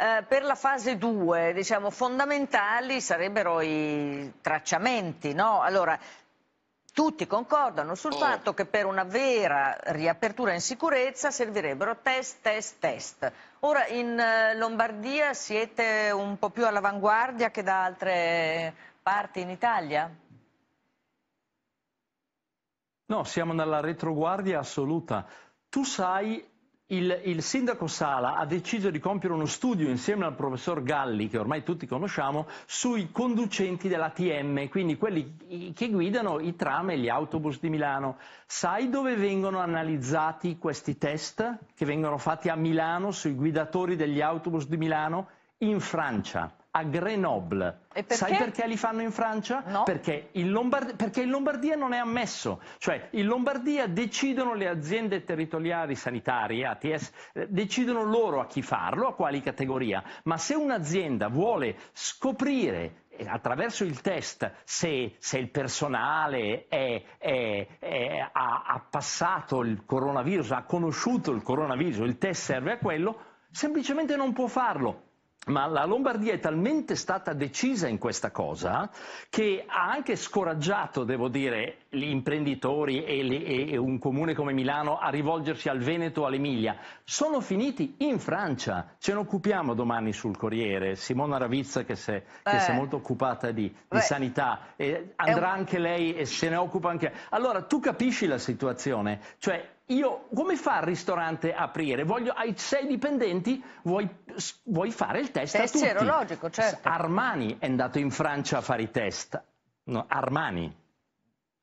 eh, per la fase 2, diciamo, fondamentali sarebbero i tracciamenti, no? Allora, tutti concordano sul oh. fatto che per una vera riapertura in sicurezza servirebbero test, test, test. Ora in eh, Lombardia siete un po' più all'avanguardia che da altre parti in Italia? No, siamo nella retroguardia assoluta. Tu sai il, il, sindaco Sala ha deciso di compiere uno studio insieme al professor Galli, che ormai tutti conosciamo, sui conducenti dell'ATM, quindi quelli che guidano i tram e gli autobus di Milano. Sai dove vengono analizzati questi test che vengono fatti a Milano sui guidatori degli autobus di Milano? In Francia a Grenoble. Perché? Sai perché li fanno in Francia? No. Perché, in Lombard perché in Lombardia non è ammesso. Cioè, in Lombardia decidono le aziende territoriali sanitarie, ATS, eh, decidono loro a chi farlo, a quali categoria. Ma se un'azienda vuole scoprire eh, attraverso il test se, se il personale è, è, è, ha, ha passato il coronavirus, ha conosciuto il coronavirus, il test serve a quello, semplicemente non può farlo ma la Lombardia è talmente stata decisa in questa cosa che ha anche scoraggiato, devo dire, gli imprenditori e, le, e un comune come Milano a rivolgersi al Veneto o all'Emilia. Sono finiti in Francia. Ce ne occupiamo domani sul Corriere. Simona Ravizza, che si è molto occupata di, di sanità, eh, andrà un... anche lei e se ne occupa anche. Allora, tu capisci la situazione? Cioè, io, come fa il ristorante a aprire? Voglio, hai sei dipendenti, vuoi, vuoi fare il test test certo. Armani è andato in Francia a fare i test. No, Armani.